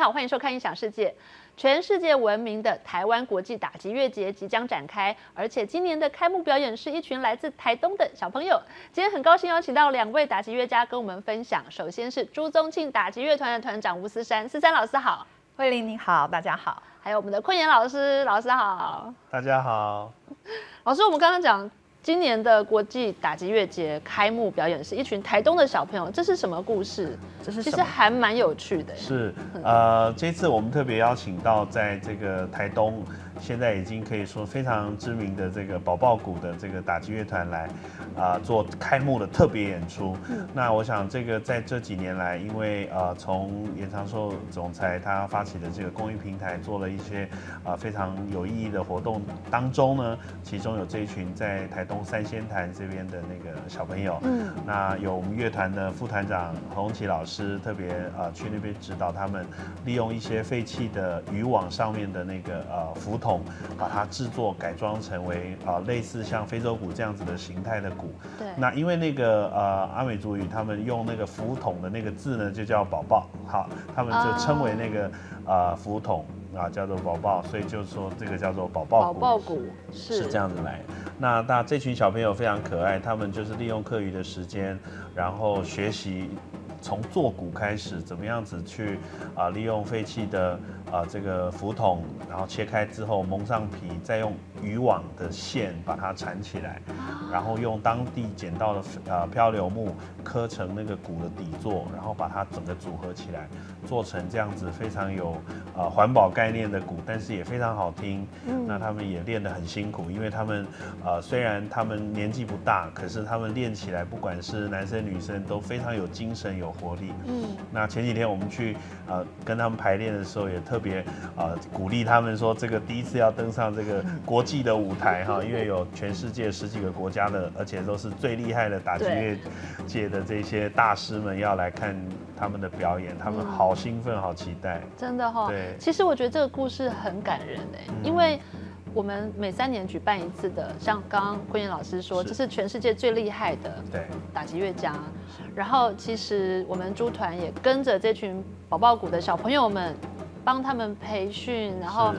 好，欢迎收看《音响世界》。全世界闻名的台湾国际打击乐节即将展开，而且今年的开幕表演是一群来自台东的小朋友。今天很高兴邀请到两位打击乐家跟我们分享。首先是朱宗庆打击乐团的团长吴思山，思山老师好，慧玲你好，大家好。还有我们的坤言老师，老师好，大家好。老师，我们刚刚讲。今年的国际打击乐节开幕表演是一群台东的小朋友，这是什么故事？这是其实还蛮有趣的。是，呃，这次我们特别邀请到在这个台东。现在已经可以说非常知名的这个宝宝谷的这个打击乐团来啊做开幕的特别演出。那我想这个在这几年来，因为呃从严长寿总裁他发起的这个公益平台做了一些啊非常有意义的活动当中呢，其中有这一群在台东三仙潭这边的那个小朋友。嗯。那有我们乐团的副团长何鸿奇老师特别啊去那边指导他们，利用一些废弃的渔网上面的那个呃浮筒。把它制作改装成为啊类似像非洲鼓这样子的形态的鼓。对。那因为那个呃阿美族语，他们用那个浮筒的那个字呢，就叫宝宝，好，他们就称为那个呃浮筒啊叫做宝宝，所以就说这个叫做宝宝谷。宝宝谷是是这样子来。那那这群小朋友非常可爱，他们就是利用课余的时间，然后学习。从做骨开始，怎么样子去啊？利用废弃的啊这个浮筒，然后切开之后蒙上皮，再用渔网的线把它缠起来，然后用当地捡到的呃漂流木刻成那个鼓的底座，然后把它整个组合起来，做成这样子非常有啊环保概念的鼓，但是也非常好听。那他们也练得很辛苦，因为他们呃虽然他们年纪不大，可是他们练起来不管是男生女生都非常有精神有。活力，嗯，那前几天我们去呃跟他们排练的时候，也特别啊鼓励他们说，这个第一次要登上这个国际的舞台哈，因为有全世界十几个国家的，而且都是最厉害的打击乐界的这些大师们要来看他们的表演，他们好兴奋，好期待，真的哈。对，其实我觉得这个故事很感人哎，因为。我们每三年举办一次的，像刚刚昆岩老师说，这是全世界最厉害的打击乐家。然后其实我们猪团也跟着这群宝宝谷的小朋友们，帮他们培训，然后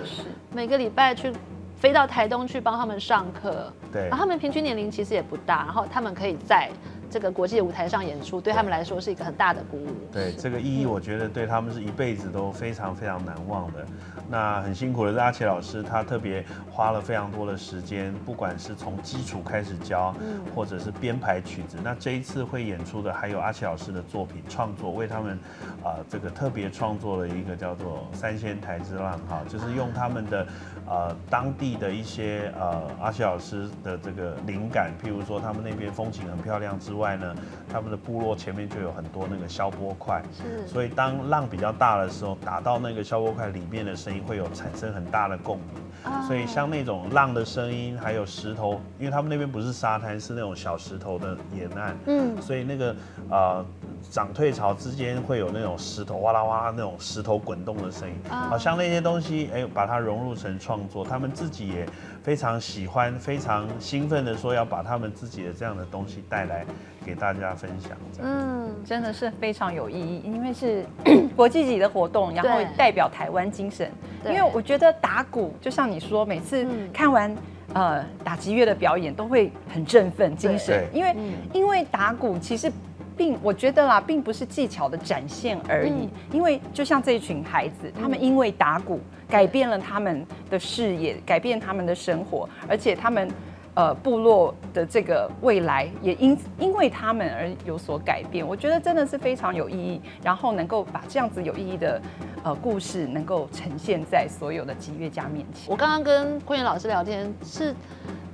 每个礼拜去飞到台东去帮他们上课。对，然后他们平均年龄其实也不大，然后他们可以在。这个国际的舞台上演出，对他们来说是一个很大的鼓舞。对这个意义，我觉得对他们是一辈子都非常非常难忘的。那很辛苦的是阿奇老师，他特别花了非常多的时间，不管是从基础开始教，或者是编排曲子。那这一次会演出的，还有阿奇老师的作品创作，为他们啊这个特别创作了一个叫做《三仙台之浪》哈，就是用他们的呃当地的一些呃阿奇老师的这个灵感，譬如说他们那边风景很漂亮之外。外呢，他们的部落前面就有很多那个消波块，是，所以当浪比较大的时候，打到那个消波块里面的声音会有产生很大的共鸣，所以像那种浪的声音，还有石头，因为他们那边不是沙滩，是那种小石头的沿岸，嗯，所以那个啊涨退潮之间会有那种石头哇啦哇啦那种石头滚动的声音，好像那些东西，哎，把它融入成创作，他们自己也非常喜欢，非常兴奋的说要把他们自己的这样的东西带来。给大家分享，嗯，真的是非常有意义，因为是 国际级的活动，然后代表台湾精神。因为我觉得打鼓，就像你说，每次看完呃打击乐的表演，都会很振奋精神。因为因为打鼓其实并我觉得啦，并不是技巧的展现而已。因为就像这一群孩子，他们因为打鼓改变了他们的视野，改变他们的生活，而且他们。呃，部落的这个未来也因因为他们而有所改变，我觉得真的是非常有意义。然后能够把这样子有意义的呃故事，能够呈现在所有的集乐家面前。我刚刚跟坤元老师聊天，是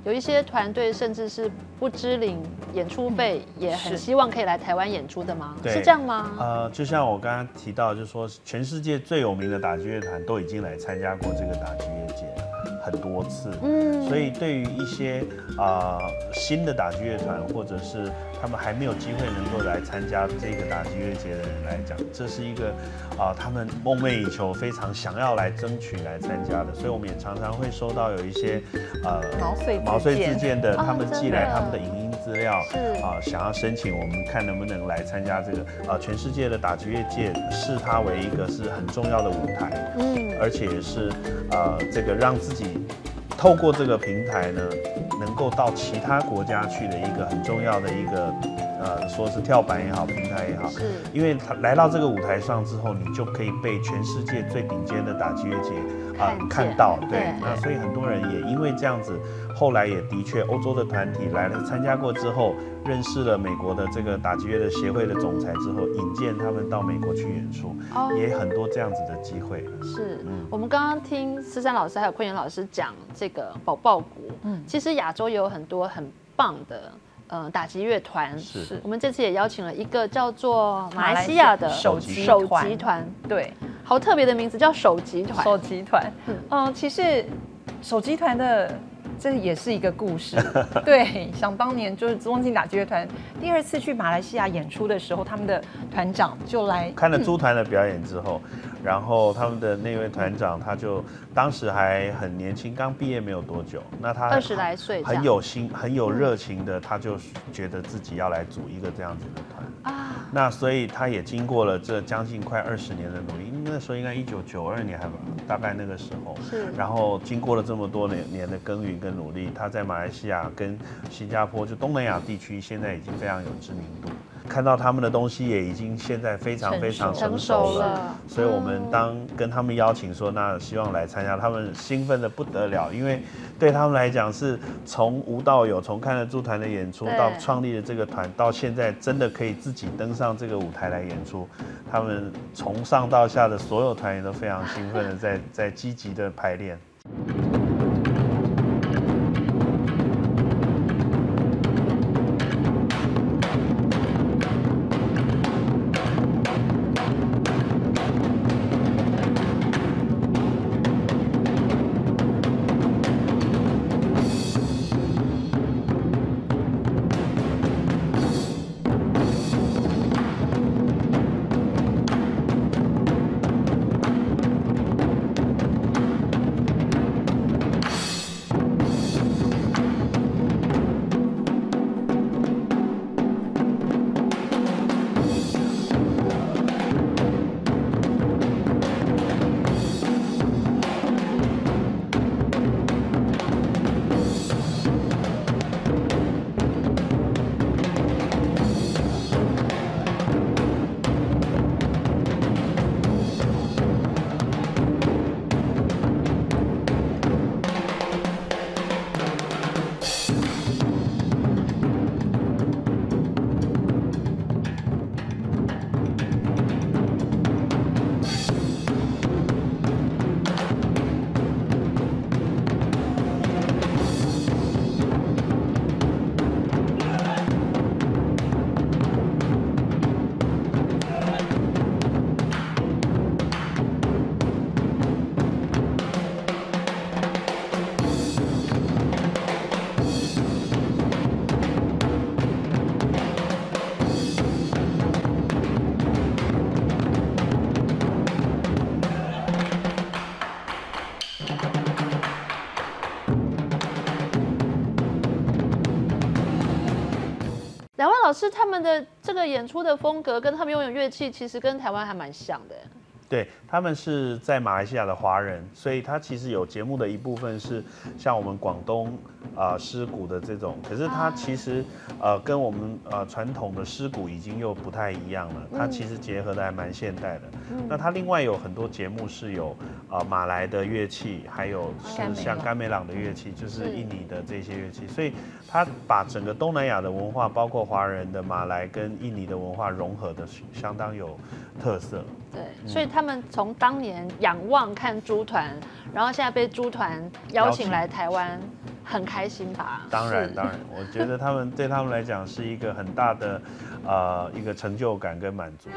有一些团队甚至是不知领演出费，也很希望可以来台湾演出的吗？是这样吗？呃，就像我刚刚提到，就是说全世界最有名的打击乐团都已经来参加过这个打击乐节了。很多次，嗯，所以对于一些啊新的打击乐团，或者是他们还没有机会能够来参加这个打击乐节的人来讲，这是一个啊他们梦寐以求、非常想要来争取来参加的。所以我们也常常会收到有一些呃毛遂毛遂自荐的，他们寄来他们的影音。资料，是。啊，想要申请，我们看能不能来参加这个啊，全世界的打击乐界视它为一个是很重要的舞台，嗯，而且也是呃，这个让自己透过这个平台呢，能够到其他国家去的一个很重要的一个。呃，说是跳板也好，平台也好，是，因为他来到这个舞台上之后，你就可以被全世界最顶尖的打击乐节啊看到，对，那所以很多人也因为这样子，后来也的确欧洲的团体来了参加过之后，认识了美国的这个打击乐的协会的总裁之后，引荐他们到美国去演出，也很多这样子的机会。是，我们刚刚听思山老师还有坤元老师讲这个宝宝鼓，嗯，其实亚洲也有很多很棒的。呃，打击乐团是，我们这次也邀请了一个叫做马来西亚的手击团，对，好特别的名字叫手集团。手集团，嗯，其实手集团的这也是一个故事。对，想当年就是中金打击乐团第二次去马来西亚演出的时候，他们的团长就来看了朱团的表演之后。然后他们的那位团长，他就当时还很年轻，刚毕业没有多久。那他二十来岁，很有心、很有热情的，他就觉得自己要来组一个这样子的团啊。那所以他也经过了这将近快二十年的努力，那时候应该一九九二年还大概那个时候。是。然后经过了这么多年年的耕耘跟努力，他在马来西亚跟新加坡就东南亚地区，现在已经非常有知名度。看到他们的东西也已经现在非常非常成熟了，所以我们当跟他们邀请说，那希望来参加，他们兴奋的不得了，因为对他们来讲是从无到有，从看了驻团的演出到创立了这个团，到现在真的可以自己登上这个舞台来演出，他们从上到下的所有团员都非常兴奋的在在积极的排练。老师他们的这个演出的风格跟他们拥有乐器，其实跟台湾还蛮像的。对他们是在马来西亚的华人，所以他其实有节目的一部分是像我们广东啊狮鼓的这种，可是他其实呃跟我们呃传统的狮鼓已经又不太一样了，它其实结合的还蛮现代的。那他另外有很多节目是有啊马来的乐器，还有是像甘美朗的乐器，就是印尼的这些乐器，所以他把整个东南亚的文化，包括华人的马来跟印尼的文化融合的相当有特色。对，所以他们从当年仰望看猪团，然后现在被猪团邀请来台湾，很开心吧？当然，当然，我觉得他们对他们来讲是一个很大的，呃，一个成就感跟满足。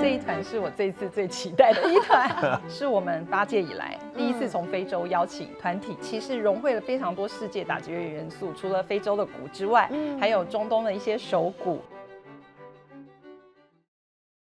这一团是我这一次最期待的一团，是我们八届以来第一次从非洲邀请团体，其实融汇了非常多世界打击乐元素，除了非洲的鼓之外，还有中东的一些手鼓。